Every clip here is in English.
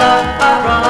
be ever faithful.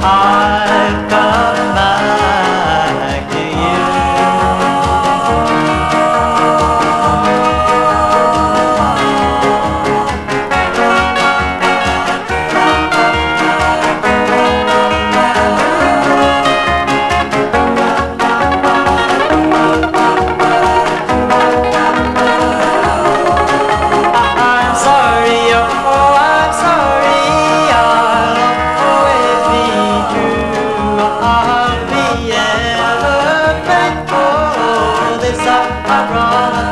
I've got I brought.